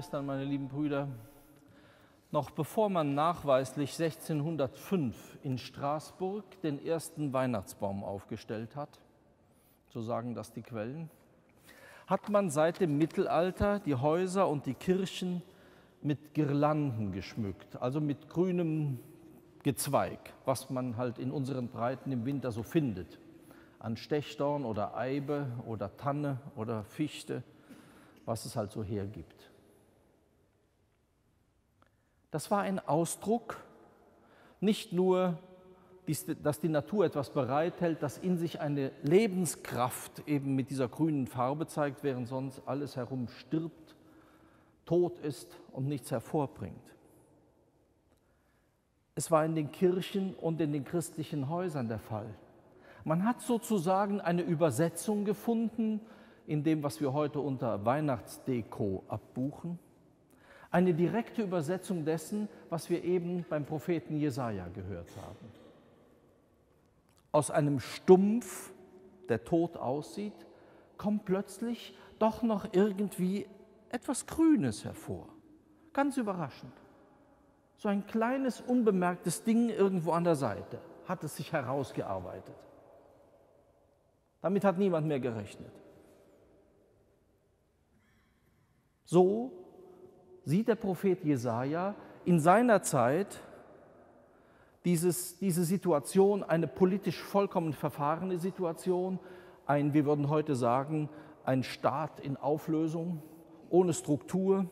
Schwestern, meine lieben Brüder, noch bevor man nachweislich 1605 in Straßburg den ersten Weihnachtsbaum aufgestellt hat, so sagen das die Quellen, hat man seit dem Mittelalter die Häuser und die Kirchen mit Girlanden geschmückt, also mit grünem Gezweig, was man halt in unseren Breiten im Winter so findet, an Stechdorn oder Eibe oder Tanne oder Fichte, was es halt so hergibt. Das war ein Ausdruck nicht nur, dass die Natur etwas bereithält, das in sich eine Lebenskraft eben mit dieser grünen Farbe zeigt, während sonst alles herum stirbt, tot ist und nichts hervorbringt. Es war in den Kirchen und in den christlichen Häusern der Fall. Man hat sozusagen eine Übersetzung gefunden in dem, was wir heute unter Weihnachtsdeko abbuchen eine direkte Übersetzung dessen, was wir eben beim Propheten Jesaja gehört haben. Aus einem Stumpf, der tot aussieht, kommt plötzlich doch noch irgendwie etwas Grünes hervor. Ganz überraschend. So ein kleines, unbemerktes Ding irgendwo an der Seite hat es sich herausgearbeitet. Damit hat niemand mehr gerechnet. So sieht der Prophet Jesaja in seiner Zeit dieses, diese Situation, eine politisch vollkommen verfahrene Situation, ein, wir würden heute sagen, ein Staat in Auflösung, ohne Struktur,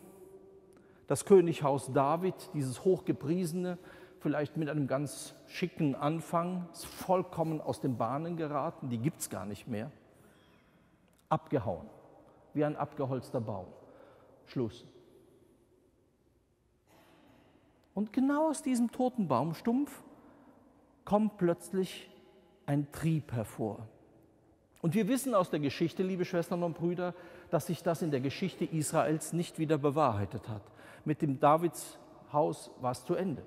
das Könighaus David, dieses hochgepriesene, vielleicht mit einem ganz schicken Anfang, ist vollkommen aus den Bahnen geraten, die gibt es gar nicht mehr, abgehauen, wie ein abgeholzter Baum. Schluss. Und genau aus diesem toten Baumstumpf kommt plötzlich ein Trieb hervor. Und wir wissen aus der Geschichte, liebe Schwestern und Brüder, dass sich das in der Geschichte Israels nicht wieder bewahrheitet hat. Mit dem Davidshaus war es zu Ende.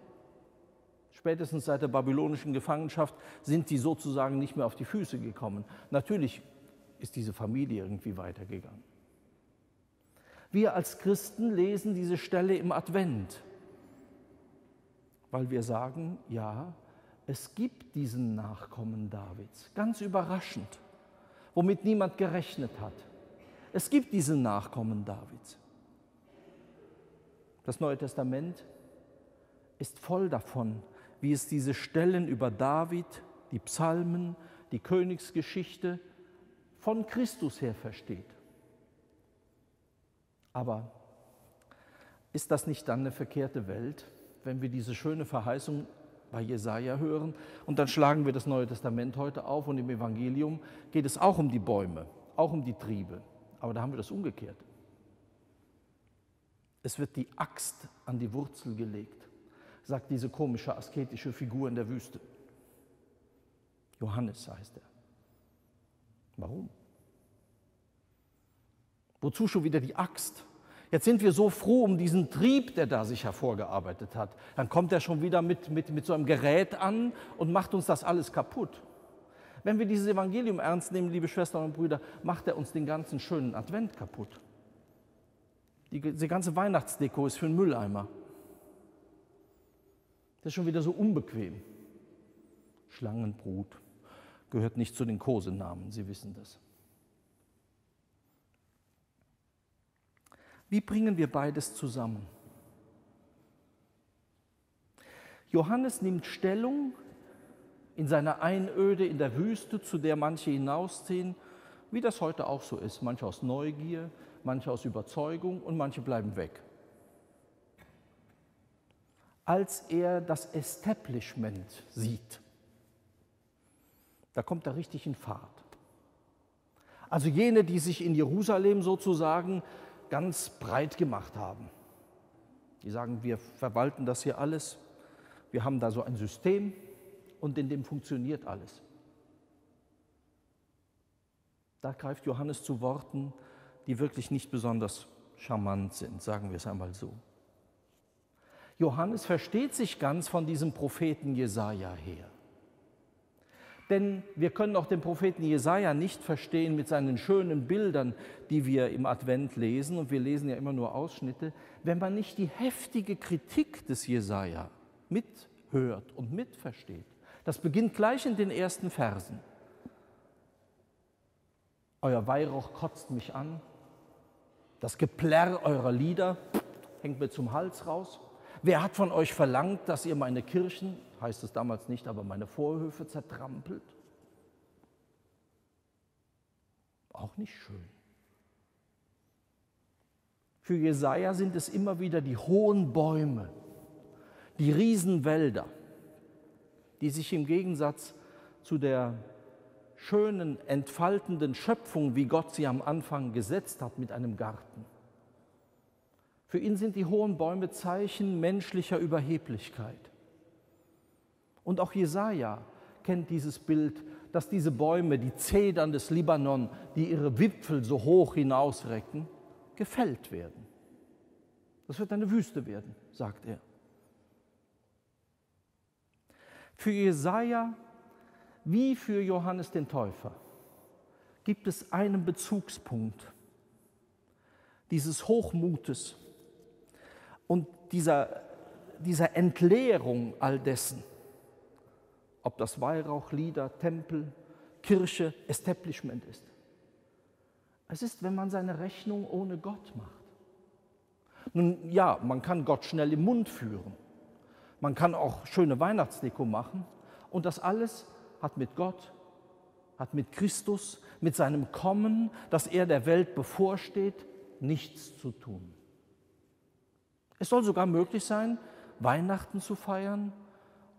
Spätestens seit der babylonischen Gefangenschaft sind sie sozusagen nicht mehr auf die Füße gekommen. Natürlich ist diese Familie irgendwie weitergegangen. Wir als Christen lesen diese Stelle im Advent weil wir sagen, ja, es gibt diesen Nachkommen Davids, ganz überraschend, womit niemand gerechnet hat. Es gibt diesen Nachkommen Davids. Das Neue Testament ist voll davon, wie es diese Stellen über David, die Psalmen, die Königsgeschichte von Christus her versteht. Aber ist das nicht dann eine verkehrte Welt? Wenn wir diese schöne Verheißung bei Jesaja hören und dann schlagen wir das Neue Testament heute auf und im Evangelium geht es auch um die Bäume, auch um die Triebe. Aber da haben wir das umgekehrt. Es wird die Axt an die Wurzel gelegt, sagt diese komische asketische Figur in der Wüste. Johannes heißt er. Warum? Wozu schon wieder die Axt? Jetzt sind wir so froh um diesen Trieb, der da sich hervorgearbeitet hat. Dann kommt er schon wieder mit, mit, mit so einem Gerät an und macht uns das alles kaputt. Wenn wir dieses Evangelium ernst nehmen, liebe Schwestern und Brüder, macht er uns den ganzen schönen Advent kaputt. Die, die ganze Weihnachtsdeko ist für einen Mülleimer. Das ist schon wieder so unbequem. Schlangenbrut gehört nicht zu den Kosenamen, Sie wissen das. Wie bringen wir beides zusammen? Johannes nimmt Stellung in seiner Einöde in der Wüste, zu der manche hinausziehen, wie das heute auch so ist. Manche aus Neugier, manche aus Überzeugung und manche bleiben weg. Als er das Establishment sieht, da kommt er richtig in Fahrt. Also jene, die sich in Jerusalem sozusagen ganz breit gemacht haben. Die sagen, wir verwalten das hier alles, wir haben da so ein System und in dem funktioniert alles. Da greift Johannes zu Worten, die wirklich nicht besonders charmant sind, sagen wir es einmal so. Johannes versteht sich ganz von diesem Propheten Jesaja her. Denn wir können auch den Propheten Jesaja nicht verstehen mit seinen schönen Bildern, die wir im Advent lesen, und wir lesen ja immer nur Ausschnitte, wenn man nicht die heftige Kritik des Jesaja mithört und mitversteht. Das beginnt gleich in den ersten Versen. Euer Weihrauch kotzt mich an, das Geplärr eurer Lieder hängt mir zum Hals raus. Wer hat von euch verlangt, dass ihr meine Kirchen, heißt es damals nicht, aber meine Vorhöfe zertrampelt? Auch nicht schön. Für Jesaja sind es immer wieder die hohen Bäume, die Riesenwälder, die sich im Gegensatz zu der schönen, entfaltenden Schöpfung, wie Gott sie am Anfang gesetzt hat mit einem Garten. Für ihn sind die hohen Bäume Zeichen menschlicher Überheblichkeit. Und auch Jesaja kennt dieses Bild, dass diese Bäume, die Zedern des Libanon, die ihre Wipfel so hoch hinausrecken, gefällt werden. Das wird eine Wüste werden, sagt er. Für Jesaja wie für Johannes den Täufer gibt es einen Bezugspunkt dieses Hochmutes und dieser, dieser Entleerung all dessen, ob das Weihrauch, Lieder, Tempel, Kirche, Establishment ist. Es ist, wenn man seine Rechnung ohne Gott macht. Nun ja, man kann Gott schnell im Mund führen. Man kann auch schöne Weihnachtsdeko machen und das alles hat mit Gott, hat mit Christus, mit seinem Kommen, das er der Welt bevorsteht, nichts zu tun. Es soll sogar möglich sein, Weihnachten zu feiern,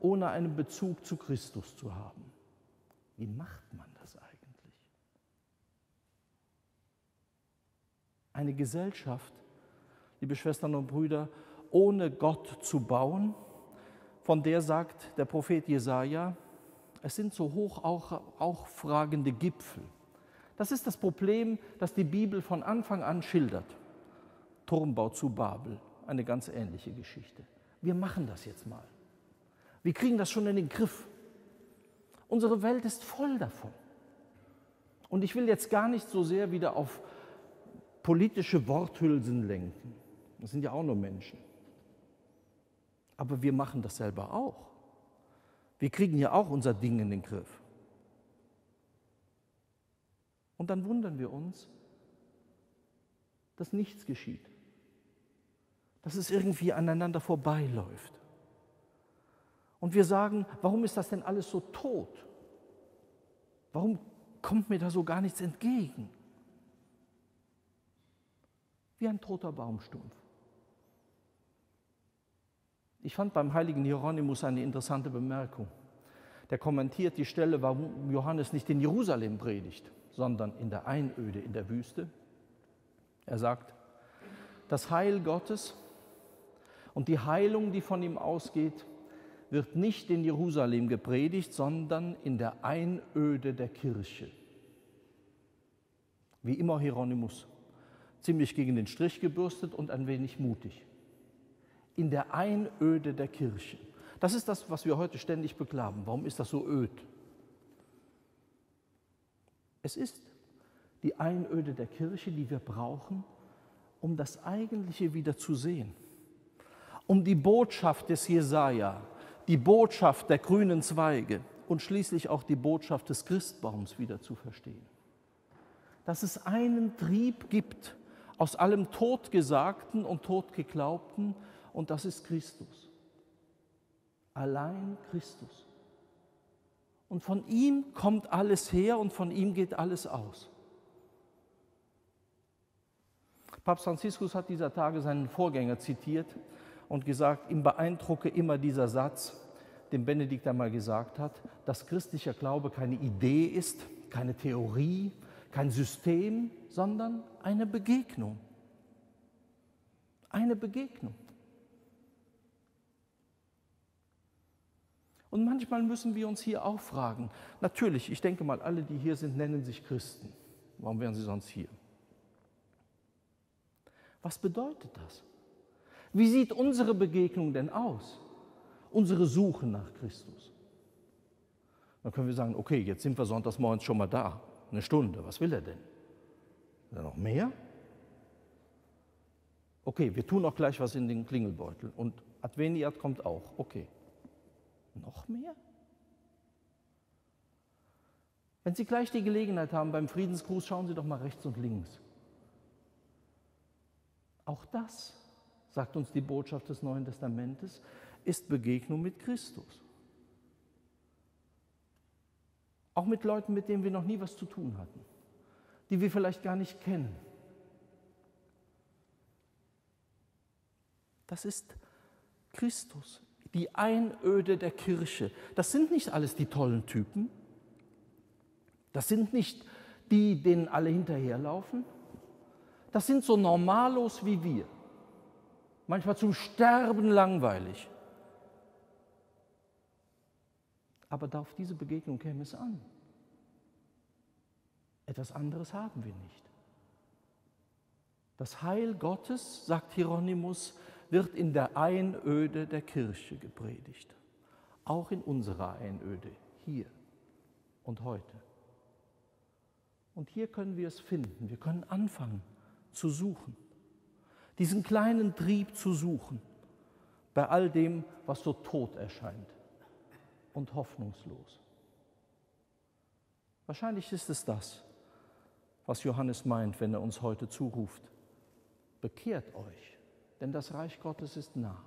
ohne einen Bezug zu Christus zu haben. Wie macht man das eigentlich? Eine Gesellschaft, liebe Schwestern und Brüder, ohne Gott zu bauen, von der sagt der Prophet Jesaja, es sind so hoch auch, auch fragende Gipfel. Das ist das Problem, das die Bibel von Anfang an schildert. Turmbau zu Babel, eine ganz ähnliche Geschichte. Wir machen das jetzt mal. Wir kriegen das schon in den Griff. Unsere Welt ist voll davon. Und ich will jetzt gar nicht so sehr wieder auf politische Worthülsen lenken. Das sind ja auch nur Menschen. Aber wir machen das selber auch. Wir kriegen ja auch unser Ding in den Griff. Und dann wundern wir uns, dass nichts geschieht, dass es irgendwie aneinander vorbeiläuft. Und wir sagen, warum ist das denn alles so tot? Warum kommt mir da so gar nichts entgegen? Wie ein toter Baumstumpf. Ich fand beim heiligen Hieronymus eine interessante Bemerkung. Der kommentiert die Stelle, warum Johannes nicht in Jerusalem predigt, sondern in der Einöde, in der Wüste. Er sagt, das Heil Gottes und die Heilung, die von ihm ausgeht, wird nicht in Jerusalem gepredigt, sondern in der Einöde der Kirche. Wie immer Hieronymus, ziemlich gegen den Strich gebürstet und ein wenig mutig in der Einöde der Kirche. Das ist das, was wir heute ständig beklagen. Warum ist das so öd? Es ist die Einöde der Kirche, die wir brauchen, um das Eigentliche wieder zu sehen. Um die Botschaft des Jesaja, die Botschaft der grünen Zweige und schließlich auch die Botschaft des Christbaums wieder zu verstehen. Dass es einen Trieb gibt aus allem Totgesagten und Totgeglaubten, und das ist Christus. Allein Christus. Und von ihm kommt alles her und von ihm geht alles aus. Papst Franziskus hat dieser Tage seinen Vorgänger zitiert und gesagt, ihm beeindrucke immer dieser Satz, den Benedikt einmal gesagt hat, dass christlicher Glaube keine Idee ist, keine Theorie, kein System, sondern eine Begegnung. Eine Begegnung. Und manchmal müssen wir uns hier auch fragen, natürlich, ich denke mal, alle, die hier sind, nennen sich Christen. Warum wären sie sonst hier? Was bedeutet das? Wie sieht unsere Begegnung denn aus? Unsere Suche nach Christus? Dann können wir sagen, okay, jetzt sind wir sonntags morgens schon mal da. Eine Stunde, was will er denn? Will er noch mehr? Okay, wir tun auch gleich was in den Klingelbeutel. Und Adveniat kommt auch. Okay. Noch mehr? Wenn Sie gleich die Gelegenheit haben beim Friedensgruß, schauen Sie doch mal rechts und links. Auch das, sagt uns die Botschaft des Neuen Testamentes, ist Begegnung mit Christus. Auch mit Leuten, mit denen wir noch nie was zu tun hatten, die wir vielleicht gar nicht kennen. Das ist Christus, die Einöde der Kirche. Das sind nicht alles die tollen Typen. Das sind nicht die, denen alle hinterherlaufen. Das sind so normallos wie wir. Manchmal zum Sterben langweilig. Aber auf diese Begegnung käme es an. Etwas anderes haben wir nicht. Das Heil Gottes, sagt Hieronymus, wird in der Einöde der Kirche gepredigt. Auch in unserer Einöde, hier und heute. Und hier können wir es finden. Wir können anfangen zu suchen. Diesen kleinen Trieb zu suchen bei all dem, was so tot erscheint und hoffnungslos. Wahrscheinlich ist es das, was Johannes meint, wenn er uns heute zuruft. Bekehrt euch, denn das Reich Gottes ist nah.